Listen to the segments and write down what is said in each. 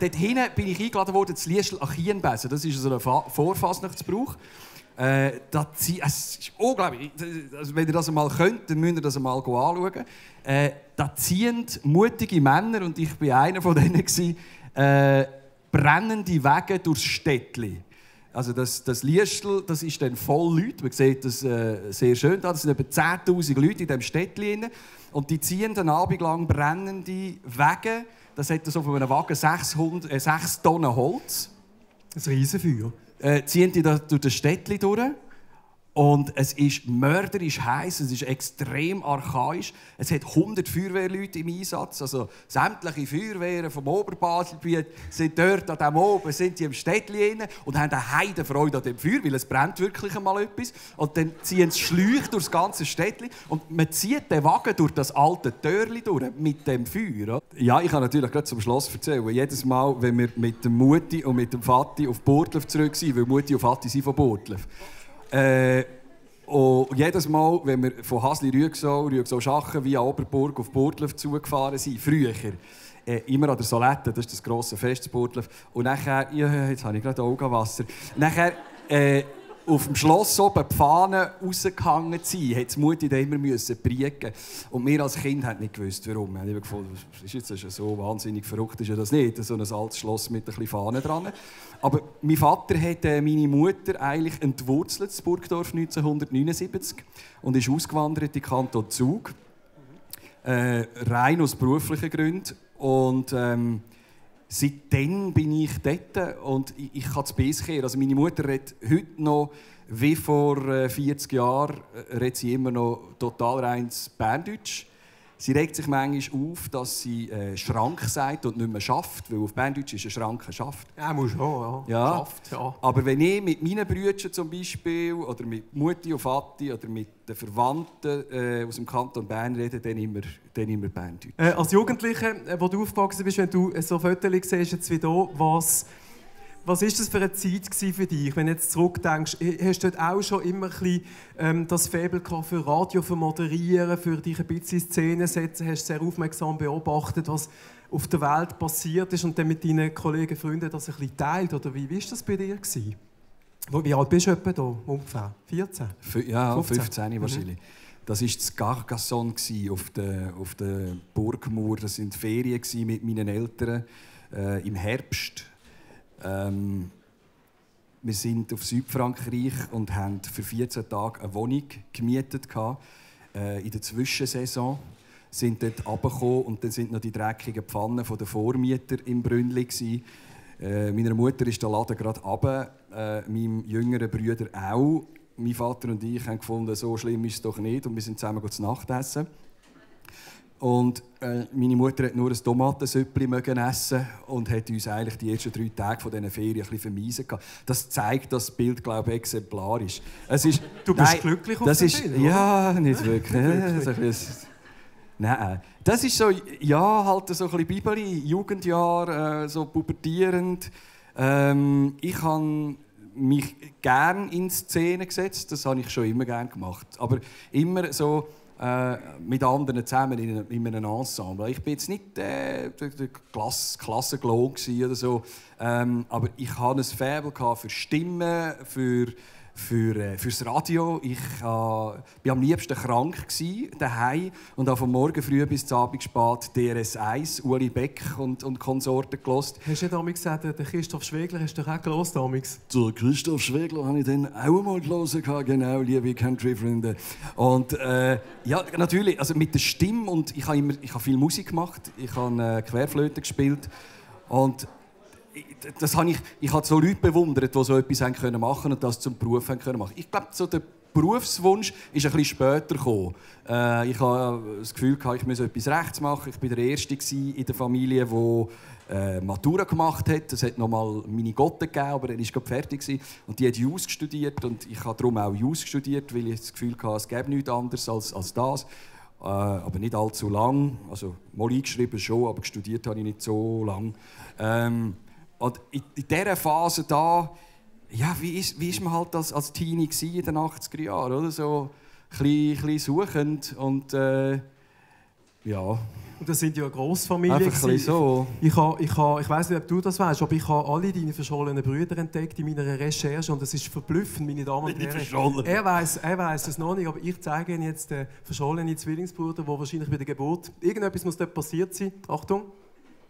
dort hinten bin ich eingeladen worden, das Liestl an Chienbesen. Das ist so ein Vorfasnachtsbrauch. Äh, das, ist unglaublich. Also, wenn ihr das einmal könnt, dann müsst ihr das einmal anschauen. Äh, da ziehen mutige Männer, und ich war einer von denen, äh, brennende Wege durchs Städtchen. Also das, das Liestl, das ist dann voll Leute. Man sieht das äh, sehr schön da. Sind etwa 10'000 Leute in diesem Städtchen. Und die ziehen den Abend lang brennende Wege. Das hat so von einem Wagen 600, äh, 6 Tonnen Holz. Ein Riesenfeuer. Äh, ziehen die da durch das Städtchen durch. Und es ist mörderisch heiß, es ist extrem archaisch. Es hat 100 Feuerwehrleute im Einsatz. Also sämtliche Feuerwehren vom Oberbaselgebiet sind dort an dem oben, sind die im Städtchen und haben eine Heidenfreude an dem Feuer, weil es brennt wirklich einmal etwas. Und dann ziehen sie Schläuche durch das ganze Städtchen und man zieht den Wagen durch das alte Türli durch mit dem Feuer. Ja, ich kann natürlich gerade zum Schluss erzählen. Jedes Mal, wenn wir mit dem Mutti und mit dem Vati auf Burtlev zurück sind, weil Mutti und Vati sind von Burtlev äh, und jedes Mal, wenn wir von Hasli-Rüegsau, Rüegsau-Schachen via Oberburg auf Burtlev zugefahren sind, früher, äh, immer an der Solette, das ist das grosse Fest Burtlev, und nachher, ja, jetzt habe ich gerade Augenwasser, nachher, äh, auf dem Schloss oben die Fahnen rausgehangen zu sein, die Mutti immer prieken. Und wir als Kind haben nicht gewusst, warum. Wir haben gefunden, das ist jetzt so wahnsinnig verrückt, ist ja das nicht, so ein altes Schloss mit ein bisschen Fahnen dran. Aber mein Vater hat äh, meine Mutter eigentlich entwurzelt, in Burgdorf 1979, und ist ausgewandert in den Kanton Zug. Äh, rein aus beruflichen Gründen. Und ähm, seitdem bin ich dort und ich, ich kann es besser Also meine Mutter redet heute noch wie vor 40 äh, Jahren, äh, redet sie immer noch total reines Berndeutsch. Sie regt sich manchmal auf, dass sie äh, Schrank sagt und nicht mehr schafft, weil auf Berndeutsch ist ein Schrank ein Schaft. Ja, muss schon, ja. ja. Schafft, ja. Aber wenn ich mit meinen Brüdern zum Beispiel oder mit Mutti und Vati oder mit den Verwandten äh, aus dem Kanton Bern rede, dann immer, dann immer Berndeutsch. Äh, als Jugendlicher, äh, wo du aufgewachsen bist, wenn du so Fotos siehst, jetzt wie hier, was was ist das für eine Zeit für dich, wenn du jetzt zurückdenkst? Hast du dort auch schon immer ein bisschen, ähm, das Faible für Radio, für Moderieren, für dich ein bisschen in Szene setzen? Hast du sehr aufmerksam beobachtet, was auf der Welt passiert ist und dann mit deinen Kollegen, Freunden das ein bisschen teilt? Oder wie war das bei dir? Gewesen? Wie alt bist du etwa da, ungefähr? 14? Ja, 15, 15 mhm. wahrscheinlich. Mhm. Das war das Carcassonne auf der, auf der Burgmauer. Das waren Ferien mit meinen Eltern äh, im Herbst ähm, wir sind auf Südfrankreich und haben für 14 Tage eine Wohnung gemietet äh, in der Zwischensaison sind dort runtergekommen und dann sind noch die dreckigen Pfannen den Vormieter im Brünnli Äh, meiner Mutter ist der Laden gerade runter, äh, meinem jüngeren Bruder auch. Mein Vater und ich haben gefunden, so schlimm ist es doch nicht und wir sind zusammen zu Nacht essen. Und äh, meine Mutter hat nur ein Tomatensüppli essen und hat uns eigentlich die ersten drei Tage von diesen Ferien ein vermiesen Das zeigt das Bild, glaube ich, exemplarisch. Es ist, du bist nein, glücklich auf das ist, Bild, Ja, nicht wirklich. nicht wirklich. nein, das ist so, ja, halt so ein bisschen Bibeli, Jugendjahr, äh, so pubertierend. Ähm, ich habe mich gern in Szene gesetzt, das habe ich schon immer gern gemacht. Aber immer so äh, mit anderen zusammen in, in einem Ensemble. Ich bin jetzt nicht äh, der, der Klasse, Klassenglow oder so, ähm, aber ich hatte ein Faible für Stimmen, für für, äh, fürs Radio. Ich äh, war am liebsten krank daheim und habe von morgen früh bis zum Abend spät DRS1, Uli Beck und, und Konsorten gelost. Hast du damals gesagt, der Christoph Schwegler hast du doch auch gelost damals? Der Christoph Schwegler habe ich dann auch einmal gelesen, genau, liebe Country-Freunde. Und äh, ja, natürlich, also mit der Stimme und ich habe immer, ich habe viel Musik gemacht, ich habe äh, Querflöte gespielt und das habe ich, ich habe so Leute bewundert, die so etwas haben können machen und das zum Beruf haben können machen. Ich glaube, so der Berufswunsch ist ein bisschen später gekommen. Äh, ich habe das Gefühl, ich muss etwas rechts machen. Ich war der Erste in der Familie, der äh, Matura gemacht hat. Es hat noch mal meine Gotte gegeben, aber dann war ich fertig. Und die hat Jus studiert und ich habe darum auch Jus studiert, weil ich das Gefühl hatte, es gäbe nichts anderes als, als das. Äh, aber nicht allzu lang. Also mal eingeschrieben schon, aber studiert habe ich nicht so lang. Ähm, und in, in dieser Phase da, ja, wie ist, wie ist man halt als, als Teenie in den 80er Jahren, oder? So ein bisschen, ein bisschen suchend und äh, Ja. Und das sind ja eine Grossfamilie. Einfach ein so. Ich, habe, ich, habe, ich weiß nicht, ob du das weißt, aber ich habe alle deine verschollenen Brüder entdeckt in meiner Recherche und das ist verblüffend, meine Damen und Herren. Er weiß, er weiß es noch nicht, aber ich zeige Ihnen jetzt den verschollenen Zwillingsbruder, der wahrscheinlich bei der Geburt irgendetwas muss dort passiert sein. Achtung.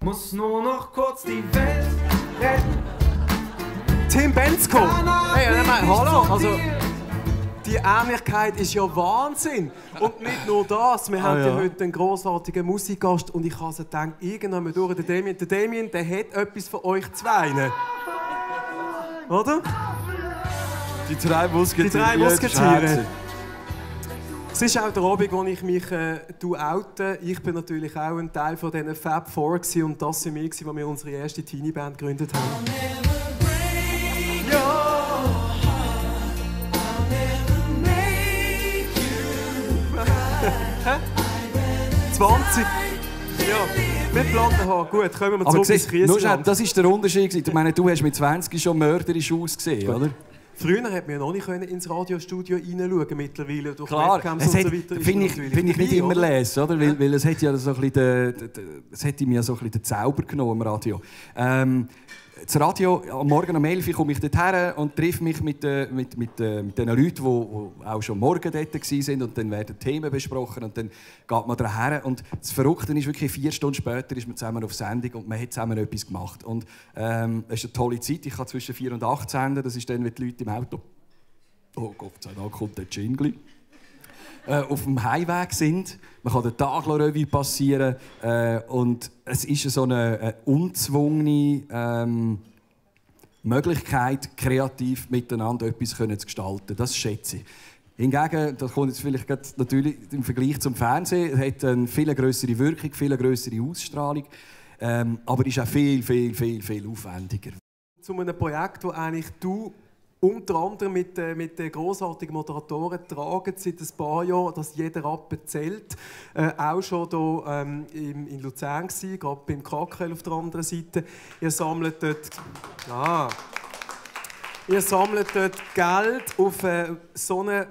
Muss nur noch kurz die Welt retten. Tim Bensko! Hey, ich hallo! zu Also, die Ähnlichkeit ist ja Wahnsinn! Und nicht nur das, wir haben Ah, ja ja. heute einen grossartigen Musikgast und ich habe also gedacht, irgendwann mal durch den Damien. Der Damien, der hat etwas für euch zwei. Oder? Die drei Musketiere. Die drei Musketiere. Es ist auch der Abend, wo ich mich äh, du oute. Ich bin natürlich auch ein Teil von diesen Fab Four gewesen, und das sind wir, gewesen, als wir unsere erste Teenie-Band gegründet haben. Ja. 20. Ja, mit blonden Haaren. Gut, kommen wir zurück ins Kriesland. das ist der Unterschied. Ich meine, du hast mit 20 schon mörderisch ausgesehen, oder? Früher hat man ja noch nicht können ins Radiostudio reinschauen mittlerweile durch Klar, Webcams und hat, so weiter. finde ich, finde ich nicht immer lesen, oder? Weil, weil es hat ja so ein bisschen den, es hat ja so ein bisschen den Zauber genommen im Radio. Ähm, das Radio, am Morgen um 11 Uhr komme ich dort her und treffe mich mit, äh, mit, mit, äh, mit den Leuten, die, die auch schon morgen dort waren. Und dann werden Themen besprochen und dann geht man daher. Und das Verrückte ist wirklich, vier Stunden später ist man zusammen auf Sendung und man hat zusammen etwas gemacht. Und ähm, es ist eine tolle Zeit. Ich kann zwischen 4 und 8 senden. Das ist dann, wenn die Leute im Auto... Oh Gott sei Dank kommt der Jingle äh, auf dem Heimweg sind. Man kann den Tag Revue passieren äh, und es ist so eine, eine unzwungene ähm, Möglichkeit, kreativ miteinander etwas zu gestalten. Das schätze ich. Hingegen, das kommt jetzt vielleicht natürlich im Vergleich zum Fernsehen, hat eine viel größere Wirkung, viel größere Ausstrahlung, ähm, aber ist auch viel, viel, viel, viel aufwendiger. zu einem Projekt, wo eigentlich du unter anderem mit, äh, mit den grossartigen Moderatoren tragen seit ein paar Jahren, dass jeder Rappen zählt. Äh, auch schon hier ähm, in, in Luzern gsi, gerade beim Krakel auf der anderen Seite. Ihr sammelt dort... Ah. Ihr sammelt dort Geld auf äh, so eine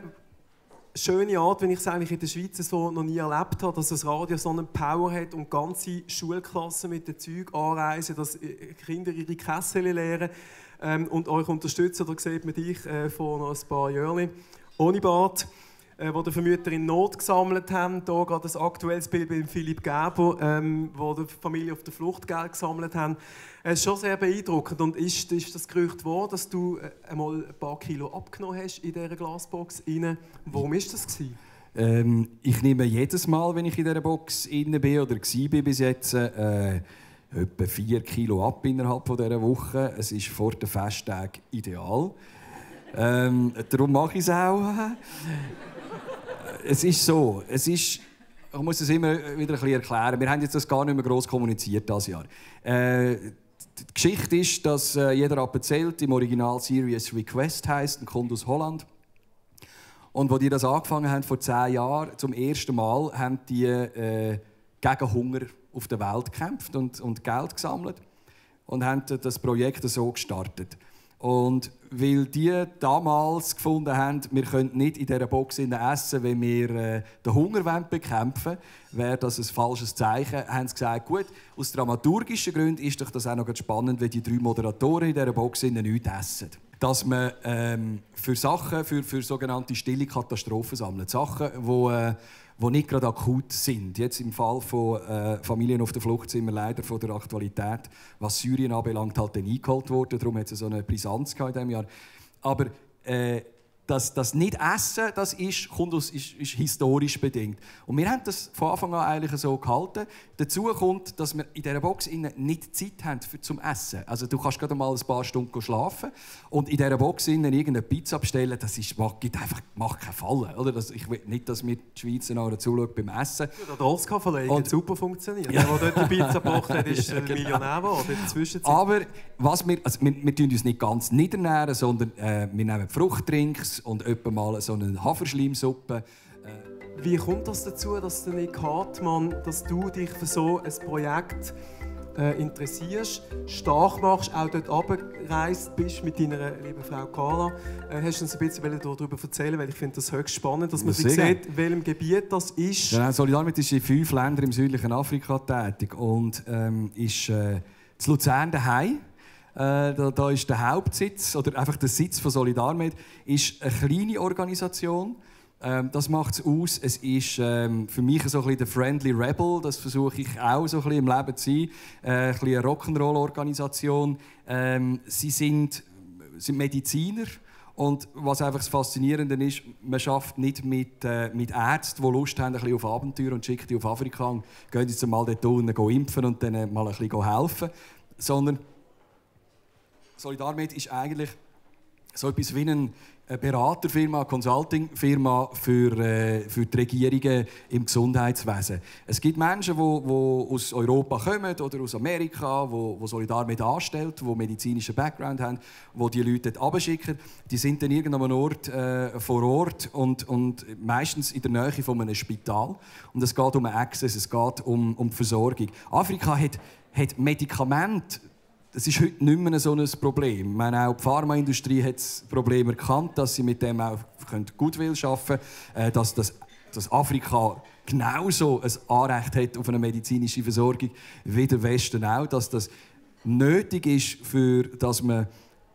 schöne Art, wenn ich es eigentlich in der Schweiz so noch nie erlebt habe, dass das Radio so einen Power hat und ganze Schulklassen mit dem Zeug anreisen, dass äh, Kinder ihre Kessel lernen ähm, und euch unterstützen. Da sieht man dich äh, vor noch ein paar Jahren ohne Bart, äh, wo die für Mütter in Not gesammelt haben. Hier gerade ein aktuelles Bild bei Philipp Gerber, ähm, wo die Familie auf der Flucht Geld gesammelt haben. Es ist schon sehr beeindruckend. Und ist, ist das Gerücht wahr, dass du äh, einmal ein paar Kilo abgenommen hast in dieser Glasbox? Rein? Warum ist das gewesen? Ähm, ich nehme jedes Mal, wenn ich in dieser Box inne bin oder war bis jetzt, äh, etwa 4 Kilo ab innerhalb dieser Woche. Es ist vor den Festtagen ideal. Ähm, darum mache ich es auch. es ist so, es ist, ich muss es immer wieder ein bisschen erklären. Wir haben jetzt das gar nicht mehr gross kommuniziert dieses Jahr. Äh, die Geschichte ist, dass äh, jeder Appenzelt im Original Serious Request heißt, ein kommt aus Holland. Und als die das angefangen haben vor zehn Jahren, zum ersten Mal, haben die äh, gegen Hunger auf der Welt gekämpft und, und Geld gesammelt und haben das Projekt so gestartet. Und weil die damals gefunden haben, wir können nicht in dieser Box essen, wenn wir äh, den Hunger bekämpfen wäre das ein falsches Zeichen, haben sie gesagt, gut, aus dramaturgischen Gründen ist doch das auch noch spannend, wenn die drei Moderatoren in dieser Box nichts essen. Dass man ähm, für Sachen, für, für sogenannte stille Katastrophen sammelt. Sachen, die äh, nicht gerade akut sind. Jetzt im Fall von äh, Familien auf der Flucht sind wir leider von der Aktualität, was Syrien anbelangt, halt dann eingeholt worden. Darum hat es so eine Brisanz in diesem Jahr. Aber äh, das, das Nicht-Essen, das ist, kommt aus, ist, ist historisch bedingt. Und wir haben das von Anfang an eigentlich so gehalten. Dazu kommt, dass wir in dieser Box nicht Zeit haben für zum Essen. Also du kannst gerade mal ein paar Stunden schlafen und in dieser Box irgendeine Pizza bestellen, das ist, macht, gibt einfach, macht keinen Fall. Oder? Das, ich will nicht, dass mir die Schweizer noch zuschauen beim Essen. Ja, der Oscar-Verleih Und- hat super funktioniert. Ja. Der, der dort die Pizza gebracht hat, ist Ja, genau. Millionär geworden. Aber was wir, also wir, wir tun uns nicht ganz niedernähren, sondern äh, wir nehmen Fruchtdrinks und etwa mal so eine Haferschleimsuppe. Wie kommt das dazu, dass der Nick Hartmann, dass du dich für so ein Projekt äh, interessierst, stark machst, auch dort abgereist bist mit deiner lieben Frau Carla. Äh, hast du uns ein bisschen darüber erzählen, weil ich finde das höchst spannend, dass man Ja, sieht, welchem Gebiet das ist. Genau, Solidarmit ist in fünf Ländern im südlichen Afrika tätig und ähm, ist äh, zu Luzern daheim. Äh, da, da ist der Hauptsitz oder einfach der Sitz von Solidarmed ist eine kleine Organisation. Ähm, das macht es aus. Es ist ähm, für mich so ein bisschen der Friendly Rebel. Das versuche ich auch so ein bisschen im Leben zu sein. Äh, ein bisschen eine Rock'n'Roll-Organisation. Ähm, sie sind, sind Mediziner. Und was einfach das Faszinierende ist, man schafft nicht mit, äh, mit Ärzten, die Lust haben ein bisschen auf Abenteuer und schicken die auf Afrika und gehen jetzt mal dort unten impfen und dann mal ein bisschen helfen. Sondern Solidarmed ist eigentlich so etwas wie eine Beraterfirma, eine Consultingfirma für, äh, für die Regierungen im Gesundheitswesen. Es gibt Menschen, die, aus Europa kommen oder aus Amerika, die, Solidarmed anstellt, die medizinischen Background haben, die die Leute dort abschicken. Die sind dann irgendeinem Ort äh, vor Ort und, und meistens in der Nähe von einem Spital. Und es geht um Access, es geht um, um die Versorgung. Afrika hat, hat Medikamente das ist heute nicht mehr so ein Problem. Ich meine, auch die Pharmaindustrie hat das Problem erkannt, dass sie mit dem auch Goodwill schaffen können, äh, dass, dass, dass Afrika genauso ein Anrecht hat auf eine medizinische Versorgung wie der Westen auch, dass das nötig ist, für, dass man,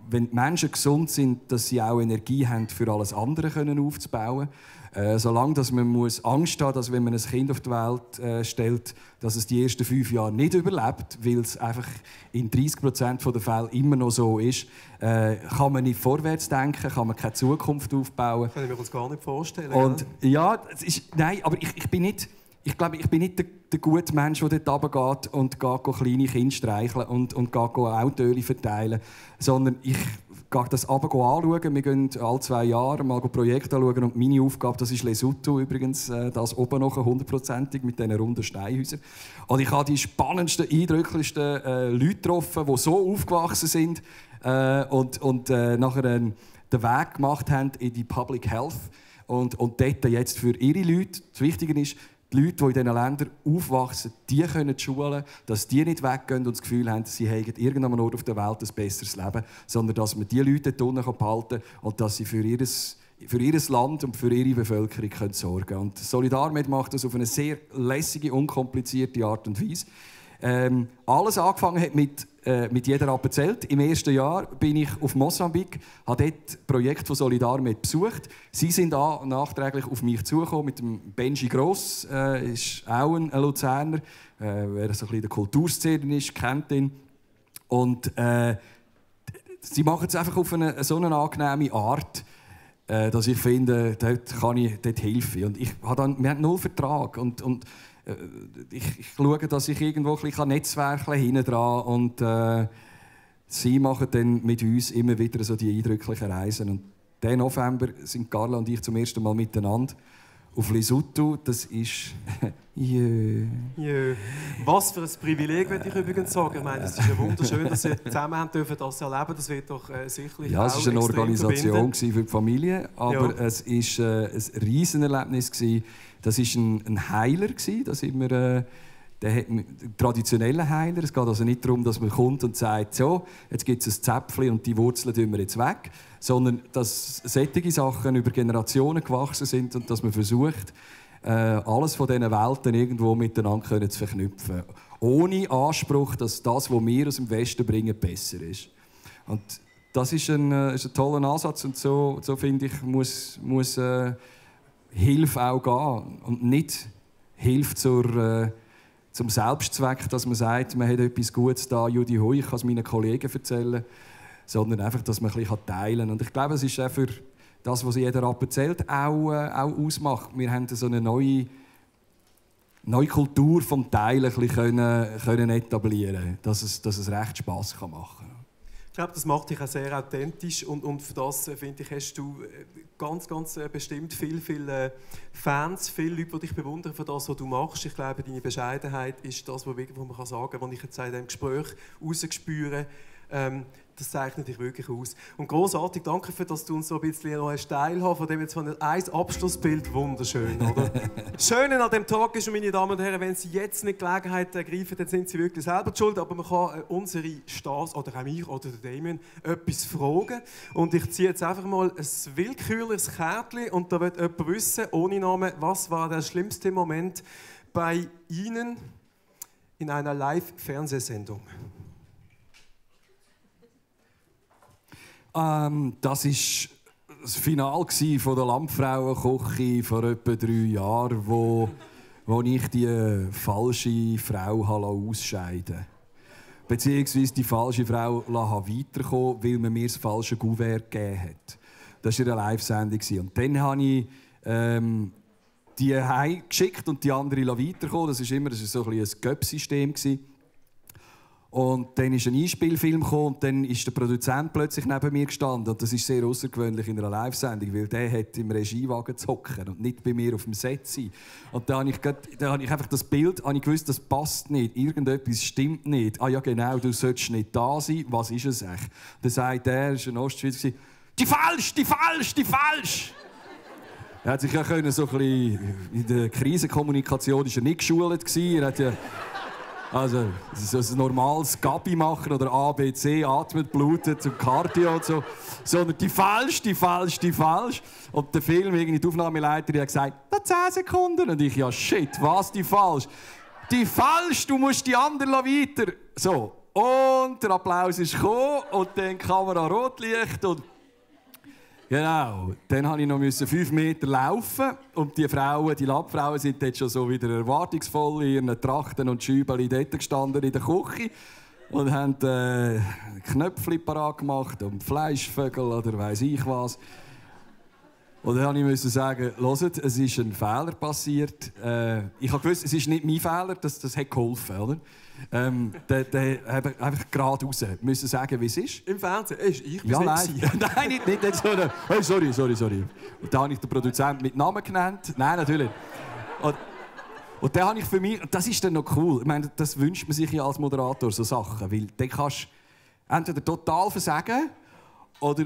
wenn die Menschen gesund sind, dass sie auch Energie haben, für alles andere aufzubauen. Äh, solange dass man muss Angst haben, dass wenn man ein Kind auf die Welt äh, stellt, dass es die ersten fünf Jahre nicht überlebt, weil es einfach in 30 Prozent der Fälle immer noch so ist, äh, kann man nicht vorwärts denken, kann man keine Zukunft aufbauen. Können wir uns gar nicht vorstellen. Und ja, es ist, nein, aber ich, ich bin nicht, ich glaube, ich bin nicht der, der gute Mensch, der dort runtergeht und geht, kleine Kinder streicheln und, und geht, Autöle verteilen, sondern ich gehe das runter anschauen. Wir gehen alle zwei Jahre mal Projekte anschauen und meine Aufgabe, das ist Lesotho übrigens, äh, das oben noch hundertprozentig mit diesen runden Steinhäusern. Und ich habe die spannendsten, eindrücklichsten äh, Leute getroffen, die so aufgewachsen sind äh, und, und äh, nachher äh, den Weg gemacht haben in die Public Health und, und dort jetzt für ihre Leute, das Wichtige ist, die Leute, die in diesen Ländern aufwachsen, die können schulen, dass die nicht weggehen und das Gefühl haben, sie hätten irgendeinem Ort auf der Welt ein besseres Leben, sondern dass man die Leute dort unten behalten kann und dass sie für ihr, für ihr Land und für ihre Bevölkerung können sorgen. Und Solidarmed macht das auf eine sehr lässige, unkomplizierte Art und Weise. Ähm, alles angefangen hat mit, äh, mit jeder Appenzelt. Im ersten Jahr bin ich auf Mosambik, habe dort das Projekt von Solidarmed besucht. Sie sind da nachträglich auf mich zugekommen mit dem Benji Gross, äh, ist auch ein, Luzerner, äh, wer so ein bisschen der Kulturszene ist, kennt ihn. Und äh, sie machen es einfach auf eine so eine angenehme Art, äh, dass ich finde, dort kann ich dort helfen. Und ich habe dann, wir haben null Vertrag und, und ich, ich schaue, dass ich irgendwo ein bisschen Netzwerke hinten dran und äh, sie machen dann mit uns immer wieder so die eindrücklichen Reisen. Und diesen November sind Carla und ich zum ersten Mal miteinander auf Lesotho. Das ist... Jö. Jö. Was für ein Privileg, würde ich übrigens sagen. Ich meine, es ist ja wunderschön, dass Sie zusammen haben dürfen, das erleben. Das wird doch äh, sicherlich Ja, es war eine Organisation für die Familie, aber Ja. es war äh, ein Riesenerlebnis. gewesen. Das war ein, ein Heiler, gewesen. da sind wir, äh, der hat, ein traditioneller Heiler. Es geht also nicht darum, dass man kommt und sagt, so, jetzt gibt es ein Zäpfchen und die Wurzeln tun wir jetzt weg, sondern dass solche Sachen über Generationen gewachsen sind und dass man versucht, äh, alles von diesen Welten irgendwo miteinander zu verknüpfen. Ohne Anspruch, dass das, was wir aus dem Westen bringen, besser ist. Und das ist ein, äh, ist ein toller Ansatz und so, so finde ich, muss, muss äh, Hilfe auch gehen. Und nicht Hilfe zur, äh, zum Selbstzweck, dass man sagt, man hat etwas Gutes da, Judy Hui, ich kann es meinen Kollegen erzählen, sondern einfach, dass man ein bisschen teilen kann. Und ich glaube, es ist auch für das, was jeder erzählt, auch, äh, auch ausmacht. Wir haben so eine neue, neue Kultur vom Teilen ein bisschen können, können etablieren dass es, dass es recht Spass machen kann. Ich glaube, das macht dich auch sehr authentisch und, und für das, äh, finde ich, hast du äh, ganz, ganz äh, bestimmt viele, viele Fans, viele Leute, die dich bewundern für das, was du machst. Ich glaube, deine Bescheidenheit ist das, was, man sagen kann, was ich jetzt in diesem Gespräch rausgespüre. Ähm, das zeichnet dich wirklich aus. Und großartig, danke für, dass du uns so ein bisschen noch hast teilhaben von dem jetzt von ein Abschlussbild, wunderschön, oder? Schöne an dem Tag ist, meine Damen und Herren, wenn Sie jetzt nicht Gelegenheit ergreifen, dann sind Sie wirklich selber schuld, aber man kann äh, unsere Stars oder auch mich oder Damien etwas fragen. Und ich ziehe jetzt einfach mal ein willkürliches Kärtchen und da wird jemand wissen, ohne Namen, was war der schlimmste Moment bei Ihnen in einer Live-Fernsehsendung? Ähm, das war das Finale von der Landfrauenküche vor etwa drei Jahren, wo, wo ich die falsche Frau ausscheiden musste. Beziehungsweise die falsche Frau weiterkommen weil man mir das falsche Gouvert gegeben hat. Das war eine Live-Sendung. Und dann habe ich ähm, die heimgeschickt und die andere weiterkommen. Das war immer das war so ein, ein Göpp-System. Und dann ist ein Einspielfilm gekommen und dann ist der Produzent plötzlich neben mir gestanden. Und das ist sehr außergewöhnlich in einer Live-Sendung, weil der hat im Regiewagen zu hocken und nicht bei mir auf dem Set sein. Und da habe ich, habe ich einfach das Bild habe ich gewusst, das passt nicht. Irgendetwas stimmt nicht. Ah ja genau, du solltest nicht da sein. Was ist es echt? Dann sagt er, ist ein Ostschweizer, die falsch, die falsch, die falsch. Er hat sich ja können, so ein bisschen in der Krisenkommunikation ist er nicht geschult gewesen. Er hat ja also, so ein normales Gabi machen oder ABC, atmet, blutet und Cardio und so. Sondern die falsch, die falsch, die falsch. Und der Film, irgendwie die Aufnahmeleiterin hat gesagt, noch 10 Sekunden. Und ich, ja shit, was die falsch? Die falsch, du musst die anderen weiter. So. Und der Applaus ist gekommen und dann Kamera Rotlicht und Genau. Dann musste ich noch fünf Meter laufen und die Frauen, die Lappfrauen, sind jetzt schon so wieder erwartungsvoll in ihren Trachten und Schübeli dort gestanden in der Küche und haben äh, Knöpfchen parat gemacht und Fleischvögel oder weiß ich was. Und dann musste ich sagen, hört, es ist ein Fehler passiert. Äh, ich habe gewusst, es ist nicht mein Fehler, das, das hat geholfen, oder? Ähm, der, der einfach gerade raus müssen sagen, wie es ist. Im Fernsehen? Ich, ich ja, nein. nein, nicht, nicht, nicht so. Oh, sorry, sorry, sorry. Und da habe ich den Produzenten mit Namen genannt. Nein, natürlich. Und, und dann habe ich für mich, das ist dann noch cool. Ich meine, das wünscht man sich ja als Moderator, so Sachen. Weil dann kannst du entweder total versagen oder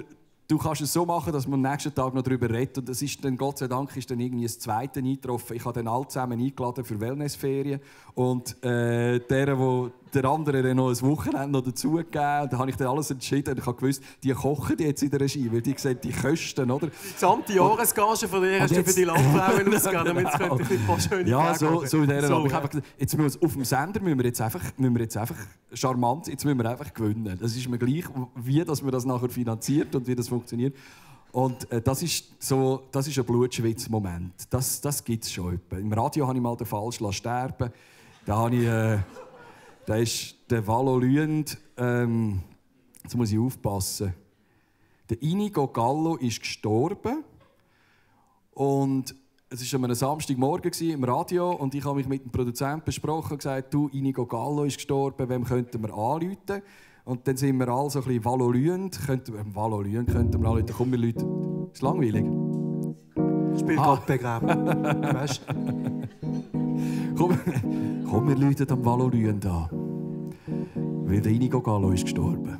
Du kannst es so machen, dass man am nächsten Tag noch darüber redet. Und das ist dann, Gott sei Dank, ist dann irgendwie das zweite eingetroffen. Ich habe dann alle zusammen eingeladen für Wellnessferien. Und äh, der, wo der andere dann noch ein Wochenende noch dazugegeben. Da habe ich dann alles entschieden. Und ich habe gewusst, die kochen die jetzt in der Regie, weil die sehen die Kosten, oder? Die gesamte Jahresgage von dir hast du für die Landfrauen ausgegeben, damit es genau. ein paar schöne Ja, so, so in der so, ja. jetzt müssen wir auf dem Sender müssen wir jetzt einfach, müssen wir jetzt einfach charmant, jetzt müssen wir einfach gewinnen. Das ist mir gleich, wie dass man das nachher finanziert und wie das funktioniert. Und äh, das ist so, das ist ein Blutschwitz-Moment. Das, das gibt es schon. Im Radio habe ich mal den Falsch sterben. Da habe ich... Äh, da ist der Valo Lüend, ähm, jetzt muss ich aufpassen. Der Inigo Gallo ist gestorben und es war am Samstagmorgen im Radio und ich habe mich mit dem Produzenten besprochen und gesagt, du, Inigo Gallo ist gestorben, wem könnten wir anrufen? Und dann sind wir alle so ein bisschen Valo Lüend, könnten wir, Valo Lüend könnten wir anrufen, komm, wir Leute, ist langweilig. Spiel ah. begräben, weißt komm, komm, wir läuten am Valo Lüend an weil der Inigo Gallo ist gestorben.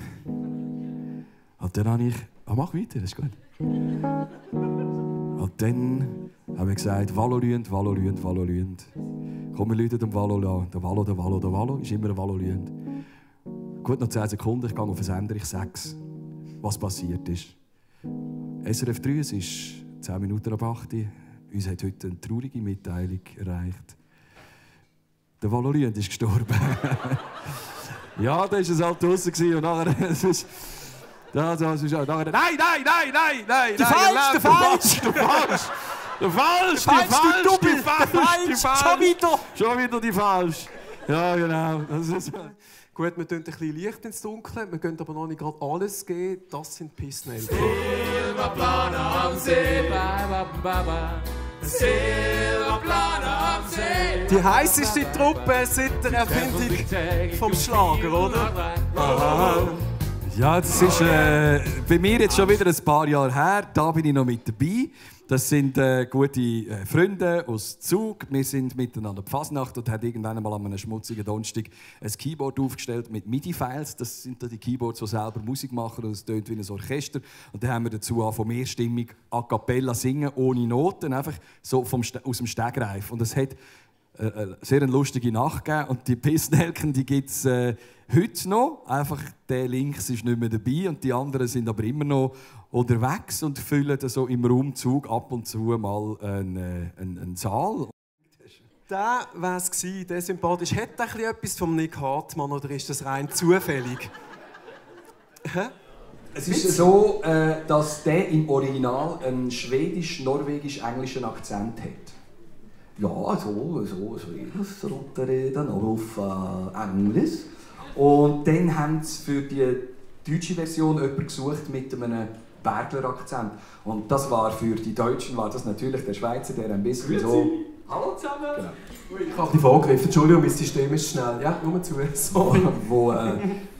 Und dann habe ich, ah, mach weiter, ist gut. Und dann haben wir gesagt, Valorient, Valorient, Valorient. Komm, wir läuten dem Valo an. Der Valo, der Valo, der Valo, ist immer ein Valorient. Gut, noch 10 Sekunden, ich gehe auf den Sender, ich sage was passiert ist. SRF 3, es ist 10 Minuten ab 8 Uns hat heute eine traurige Mitteilung erreicht. Der Valorient ist gestorben. Ja, da war es halt draußen und nachher. Ist, das, das ist, nachher, nein, nein, nein, nein, nein! Die falsch, der falsch! Der falsch! Der falsch, die falsch, falsch, die falsch! Schon wieder! Schon wieder die falsch! Ja, genau. Das ist, Gut, wir tun ein bisschen Licht ins Dunkel, wir können aber noch nicht gerade alles geben. Das sind Pissnail. Silberplan am See, ba, ba, ba, ba. See. Die heißeste Truppe seit der Erfindung vom Schlager, oder? Ja, das ist äh, bei mir jetzt schon wieder ein paar Jahre her. Da bin ich noch mit dabei. Das sind äh, gute äh, Freunde aus Zug. Wir sind miteinander Fasnacht und haben irgendwann mal an einem schmutzigen Donnerstag ein Keyboard aufgestellt mit MIDI-Files. Das sind die Keyboards, die selber Musik machen und es tönt wie ein Orchester. Und dann haben wir dazu von mehrstimmig a cappella singen, ohne Noten, einfach so vom, aus dem Stegreif. Und es hat eine sehr lustige Nacht gegeben. Und die Pissnelken, die gibt es äh, heute noch. Einfach der links ist nicht mehr dabei und die anderen sind aber immer noch unterwegs und füllen so im Raumzug ab und zu mal einen, äh, einen, einen Saal. Der war es, der sympathisch. Hat er etwas vom Nick Hartmann oder ist das rein zufällig? Hä? Es ist so, äh, dass der im Original einen schwedisch-norwegisch-englischen Akzent hat. Ja, so, so, so das runterreden, auf äh, Englisch. Und dann haben sie für die deutsche Version jemanden gesucht mit einem Bergler Akzent. Und das war für die Deutschen war das natürlich der Schweizer, der ein bisschen Grüezi. so. Hallo zusammen! Genau. Ich habe die vorgegriffen, Entschuldigung, mein System ist schnell. Ja, nur zu. Sorry. Wo, wo äh,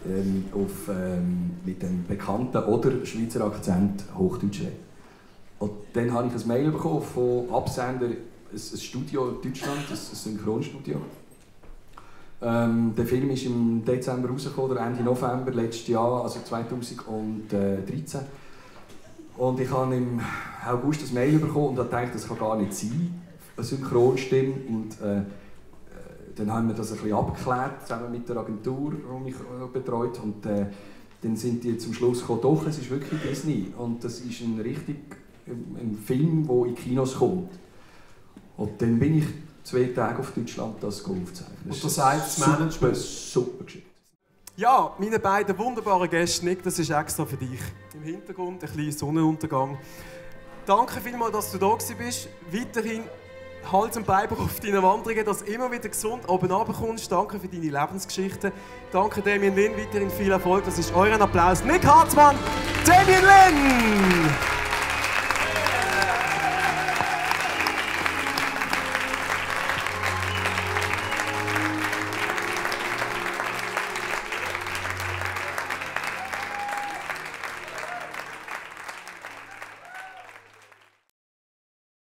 ähm, auf, ähm, mit dem bekannten oder Schweizer Akzent Hochdeutsch redet. Und dann habe ich ein Mail bekommen von Absender, ein, ein Studio in Deutschland, ein Synchronstudio. Ähm, der Film ist im Dezember rausgekommen, oder Ende November letztes Jahr, also 2013. Und ich habe im August ein Mail bekommen und dachte, das kann gar nicht sein, eine Synchronstimme. Und äh, äh, dann haben wir das ein bisschen abgeklärt, zusammen mit der Agentur, die mich betreut. Und äh, dann sind die zum Schluss gekommen, doch, es ist wirklich Disney. Und das ist ein richtig ein Film, der in Kinos kommt. Und dann bin ich zwei Tage auf Deutschland das aufzeichnen. Und das sagt das Management? Super Geschichte. Ja, meine beiden wunderbaren Gäste, Nick, das ist extra für dich. Im Hintergrund ein kleiner Sonnenuntergang. Danke vielmals, dass du da bist. Weiterhin Hals- und Beinbruch auf deinen Wanderungen, dass du immer wieder gesund oben runterkommst. Danke für deine Lebensgeschichte. Danke Damien Lin, weiterhin viel Erfolg. Das ist euren Applaus. Nick Hartmann, Damien Lin!